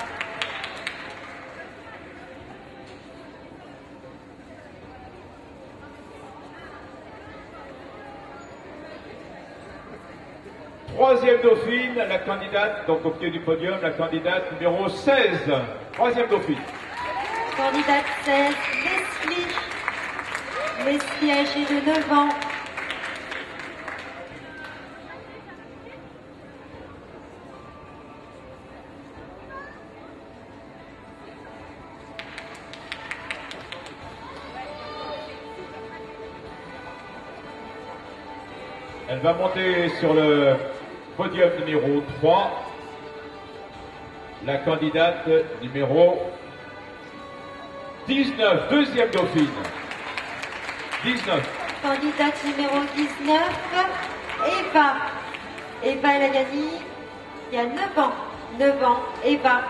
Troisième dauphine, la candidate, donc au pied du podium, la candidate numéro 16. Troisième dauphine. Candidate 16, Leslie âgée de 9 ans. Elle va monter sur le podium numéro 3. La candidate numéro 19, deuxième dauphine. 19. Candidate numéro 19, Eva. Eva, elle a gagné il y a 9 ans. 9 ans, Eva.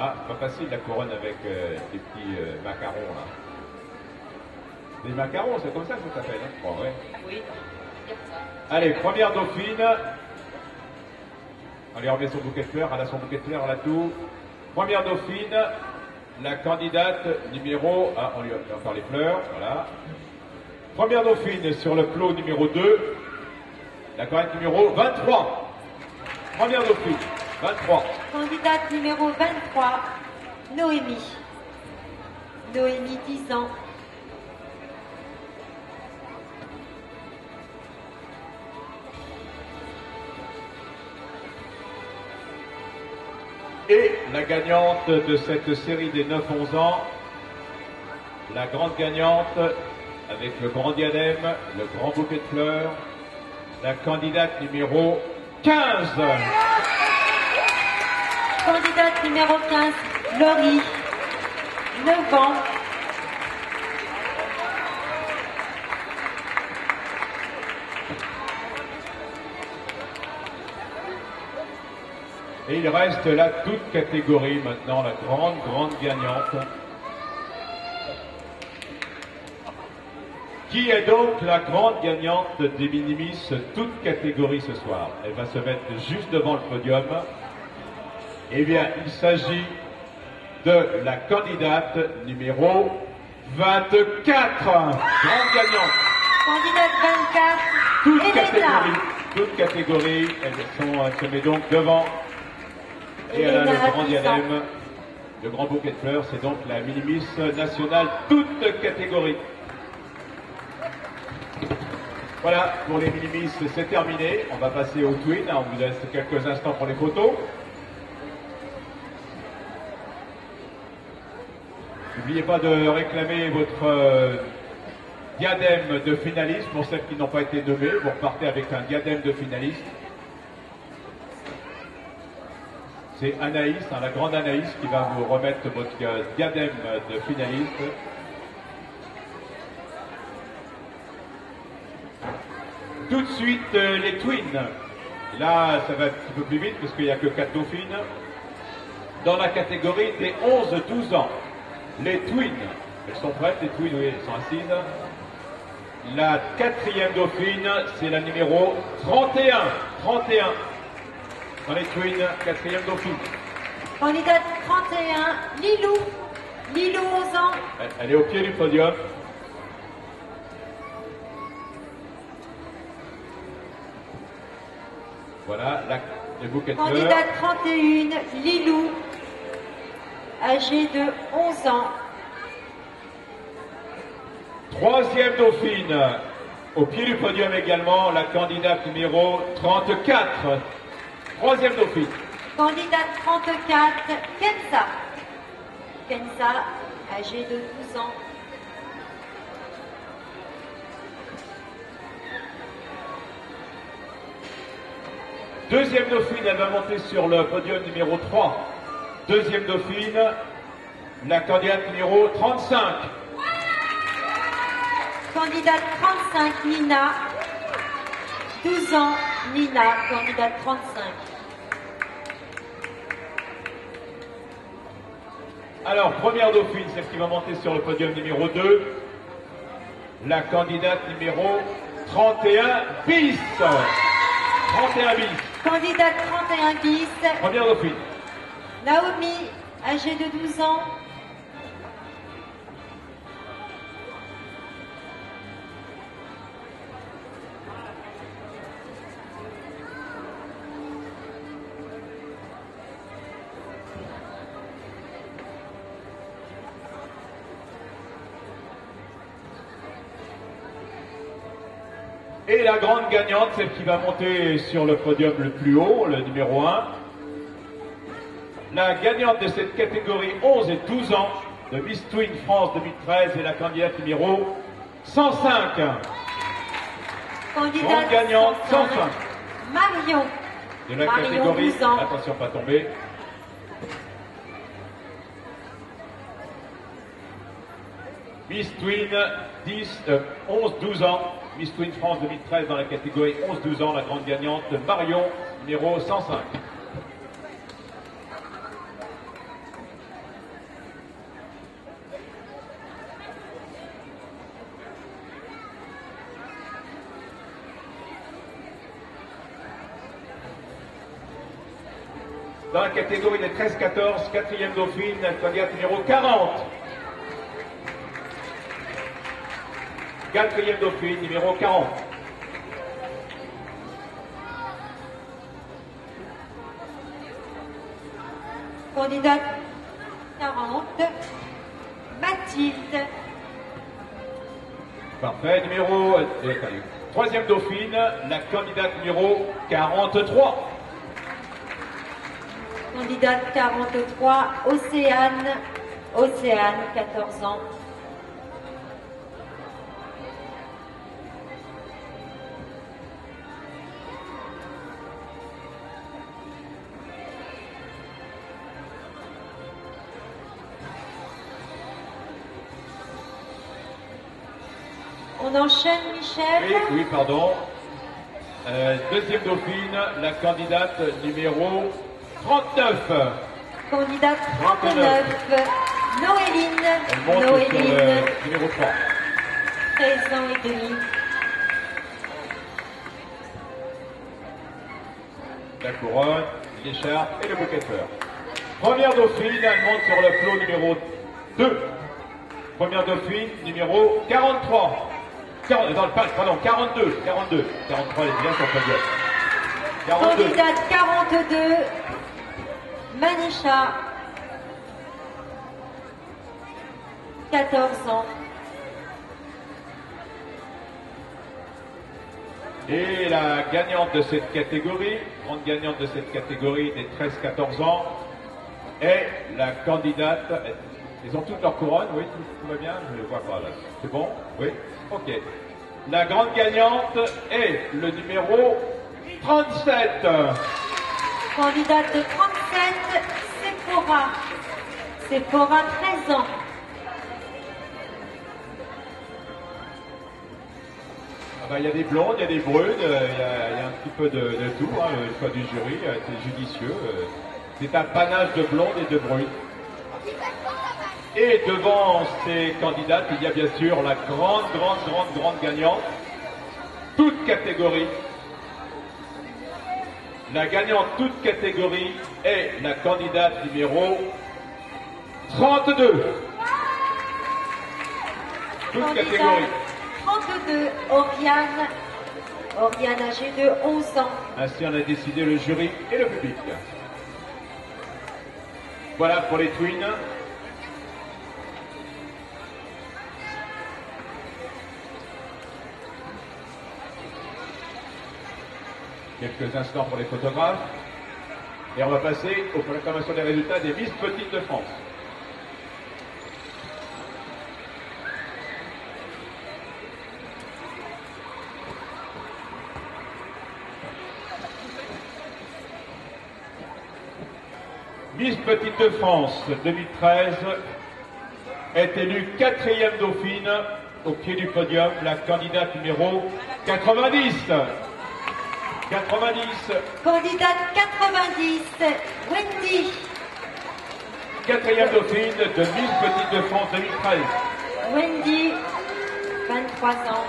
Ah, pas facile la couronne avec euh, des petits euh, macarons là. Des macarons, c'est comme ça que ça s'appelle, hein, je crois, ouais. Oui. Allez, première dauphine. Allez, on remet son bouquet de fleurs, elle a son bouquet de fleurs, elle a tout. Première dauphine, la candidate numéro... Ah, on lui a fait encore les fleurs, voilà. Première dauphine sur le clos numéro 2, la candidate numéro 23. Première dauphine, 23. Candidate numéro 23, Noémie. Noémie, 10 ans. La gagnante de cette série des 9-11 ans, la grande gagnante avec le grand diadème, le grand bouquet de fleurs, la candidate numéro 15. Candidate numéro 15, Laurie. 9 Et il reste là toute catégorie maintenant, la grande, grande gagnante. Qui est donc la grande gagnante des Minimis, toute catégorie ce soir? Elle va se mettre juste devant le podium. Eh bien, il s'agit de la candidate numéro 24. Grande gagnante. Candidate 24, Toute catégorie, toute catégorie, elles, sont, se met donc devant. Et elle a le grand 10 ans. diadème, le grand bouquet de fleurs, c'est donc la Minimis nationale, toute catégorie. Voilà, pour les Minimis, c'est terminé. On va passer au Twin. On vous laisse quelques instants pour les photos. N'oubliez pas de réclamer votre euh, diadème de finaliste. Pour celles qui n'ont pas été nommées, vous repartez avec un diadème de finaliste. C'est Anaïs, hein, la grande Anaïs, qui va vous remettre votre diadème de finaliste. Tout de suite, euh, les twins. Là, ça va un petit peu plus vite parce qu'il n'y a que 4 dauphines. Dans la catégorie des 11-12 ans, les twins. Elles sont prêtes, les twins, oui, elles sont assises. La quatrième dauphine, c'est la numéro 31. 31. Dans les twins, quatrième dauphine. Candidate 31, Lilou. Lilou, 11 ans. Elle, est au pied du podium. Voilà, la, le bouquet de fleurs. Candidate 31, Lilou. Âgée de 11 ans. Troisième dauphine, au pied du podium également, la candidate numéro 34. Troisième dauphine. Candidate 34, Kenza. Kenza, âgée de 12 ans. Deuxième dauphine, elle va monter sur le podium numéro 3. Deuxième dauphine, La candidate numéro 35. Candidate 35, Nina. 12 ans, Nina, candidate 35. Alors, première dauphine, celle qui va monter sur le podium numéro 2. La candidate numéro 31 bis. 31 bis. Candidate 31 bis. Première dauphine. Naomi, âgée de 12 ans. La grande gagnante, celle qui va monter sur le podium le plus haut, le numéro 1. La gagnante de cette catégorie 11 et 12 ans de Miss Twin France 2013 est la candidate numéro 105. Candidate Grande gagnante 105. Marion. De la Marion, catégorie, 12 ans. attention pas tomber. Miss Twin 10, euh, 11, 12 ans. Miss Twin France 2013 dans la catégorie 11-12 ans, la grande gagnante Marion, numéro 105. Dans la catégorie des 13-14, quatrième dauphine, candidate numéro 40. Quatrième dauphine, numéro 40. Candidate 40. Mathilde. Parfait. Numéro. euh, attendez. troisième dauphine, la candidate numéro 43. Candidate 43. Océane. Océane, 14 ans. On enchaîne, Michel. Oui, oui, pardon. Euh, deuxième dauphine, la candidate numéro 39. Candidate 39. Noéline. Elle monte sur Noéline, le numéro 3. 13 ans et demi. La couronne, l'écharpe et le bouquet de fleurs. Première dauphine, elle monte sur le flot numéro 2. Première dauphine, numéro 43. 40, dans le pas, pardon, 42. 42. 43, elle est bien sur le podium. 42. Candidate 42. Manisha. 14 ans. Et la gagnante de cette catégorie, grande gagnante de cette catégorie des 13-14 ans, est la candidate. Ils ont toutes leurs couronnes, oui, tout, tout va bien, je ne vois pas là. C'est bon Oui Ok. La grande gagnante est le numéro 37. Candidate de 37. Sephora. Sephora, 13 ans. Ah bah, Il y a des blondes, il y a des brunes, euh, il y, a, il y a un petit peu de, de tout. Hein, le choix du jury a été judicieux. euh. C'est un panache de blondes et de brunes. Et devant ces candidates, il y a bien sûr la grande, grande, grande, grande gagnante, toute catégorie. La gagnante toute catégorie est la candidate numéro 32. Toute Candidate catégorie. 32. Oriane. Oriane âgée de 11 ans. Ainsi en a décidé le jury et le public. Voilà pour les twins. Quelques instants pour les photographes. Et on va passer aux proclamations des résultats des Miss Petites de France. Miss Petite de France 2013, est élue quatrième dauphine au pied du podium, la candidate numéro 90. 90. Candidate 90, Wendy. Quatrième dauphine de 1000 Petites de France 2013. Wendy, 23 ans.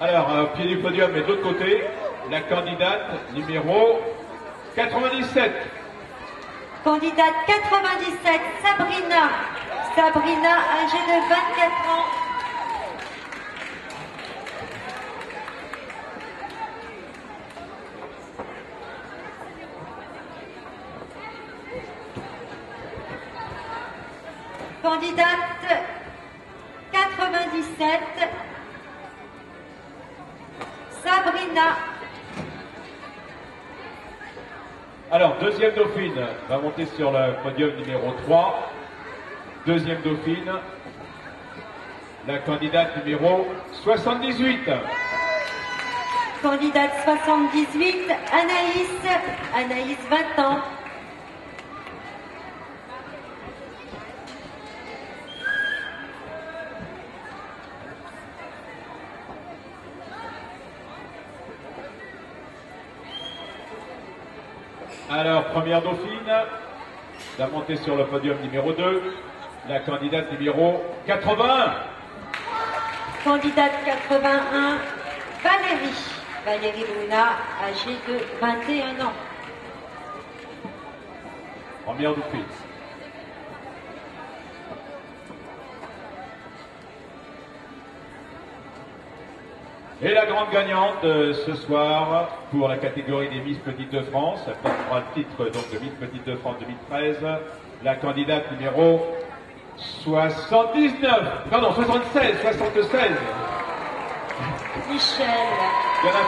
Alors, au pied du podium, mais de l'autre côté, la candidate numéro 97. Candidate 97, Sabrina. Sabrina, âgée de 24 ans. Candidate 97, Sabrina. Alors, deuxième dauphine va monter sur le podium numéro 3. Deuxième dauphine, la candidate numéro 78. Candidate 78, Anaïs. Anaïs, 20 ans. Alors, première dauphine, va monter sur le podium numéro 2, la candidate numéro 81. Candidate 81, Valérie. Valérie Luna, âgée de 21 ans. Première dauphine. Et la grande gagnante euh, ce soir pour la catégorie des Miss Petites de France, elle portera le titre donc de Miss Petites de France 2013, la candidate numéro 79, pardon 76, 76. Michel.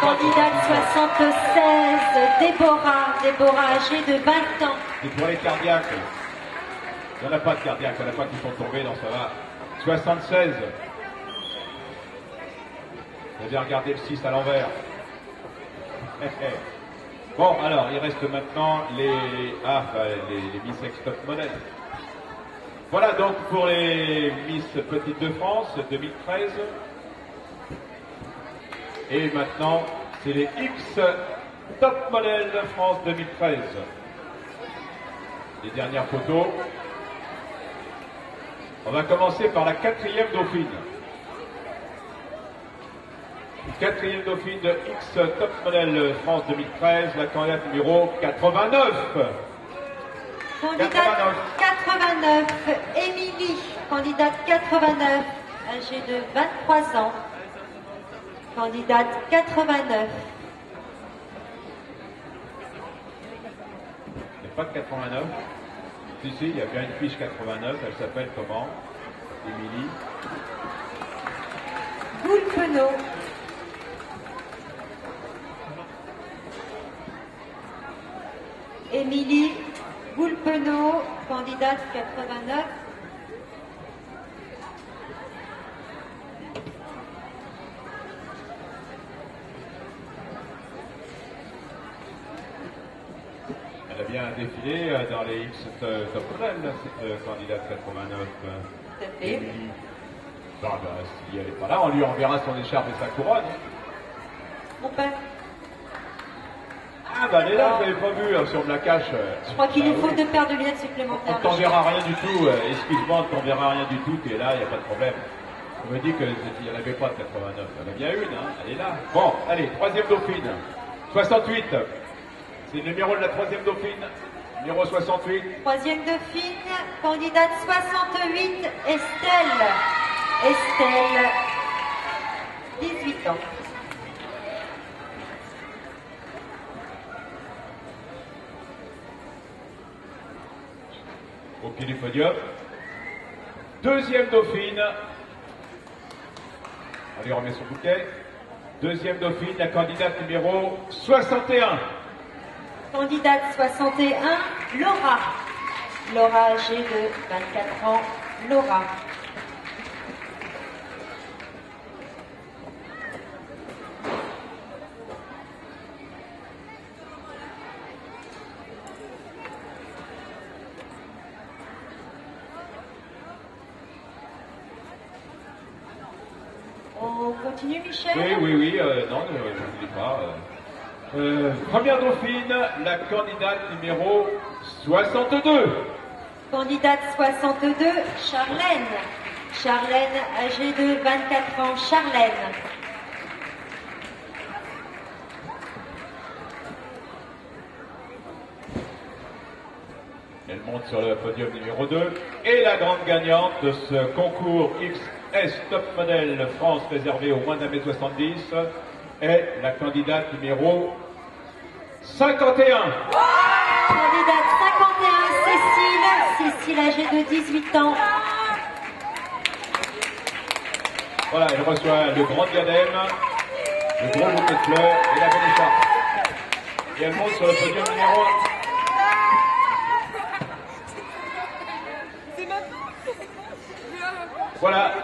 Candidate 76, Déborah. Déborah, âgée de 20 ans. Et pour les cardiaques, il n'y en a pas de cardiaques, il n'y en a pas qui sont tombés, non ça va. 76. Vous avez regardé le 6 à l'envers. [laughs] bon, alors, il reste maintenant les, ah, bah, les, les Miss Ex Top Model. Voilà donc pour les Miss Petites de France 2013. Et maintenant, c'est les X Top Model de France 2013 les dernières photos. On va commencer par la quatrième dauphine. Quatrième dauphine de X Top Model France 2013, la candidate numéro 89. Candidate 89. 89, Émilie. Candidate 89, âgée de 23 ans. Candidate 89. Il n'y a pas de 89. Si, si, il y a bien une fiche 89. Elle s'appelle comment? Émilie. Goulpenot. Émilie Goulpenot, candidate 89. Elle a bien défilé euh, dans les X Top Model, là, cette euh, candidate 89. euh, Tout à fait. Bah, bah, si elle n'est pas là, on lui enverra son écharpe et sa couronne. Mon père, Ah bah elle est là, je l'avais pas vu, hein, si on me la cache. euh. je crois qu'il nous faut deux paires de lunettes On supplémentaires. t'enverra rien du tout, euh, excuse-moi, on t'enverra rien du tout, t'es là, il n'y a pas de problème. On me dit qu'il n'y en avait pas de 89, il y en a bien une, hein, elle est là. Bon, allez, troisième dauphine, 68. C'est le numéro de la troisième dauphine, numéro 68. Troisième dauphine, candidate 68, Estelle. Estelle, 18 ans. Au pied du podium. Deuxième dauphine. On remet son bouquet. Deuxième dauphine, la candidate numéro 61. Candidate 61, Laura. Laura, âgée de 24 ans. Laura. On continue, Michel Oui, oui, oui, euh, non, je ne dis pas. Euh, première dauphine, la candidate numéro 62. Candidate 62, Charlène. Charlène, âgée de 24 ans. Charlène. Elle monte sur le podium numéro 2. Et la grande gagnante de ce concours XS Top Model France réservé au moins d'un mètre 70 est la candidate numéro 51. Candidate 51, Cécile. Cécile âgée de 18 ans. Voilà, elle reçoit le grand diadème, le gros bouquet de fleurs et la belle écharpe. Et elle monte sur le podium numéro 1. Voilà,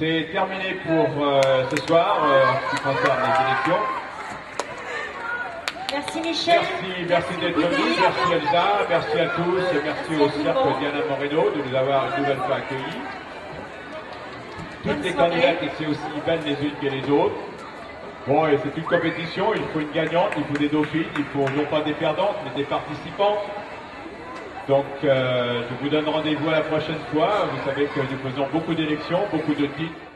c'est terminé pour euh, ce soir euh, en ce qui concerne les élections. Merci Michel. Merci, merci d'être venu, merci Elsa, merci à tous, merci au cirque Diana Moreno de nous avoir une nouvelle fois accueillis. Toutes les candidates étaient aussi belles les unes que les autres. Bon, et c'est une compétition, il faut une gagnante, il faut des dauphines, il faut non pas des perdantes, mais des participantes. Donc, euh, je vous donne rendez-vous à la prochaine fois. Vous savez que nous faisons beaucoup d'élections, beaucoup de titres.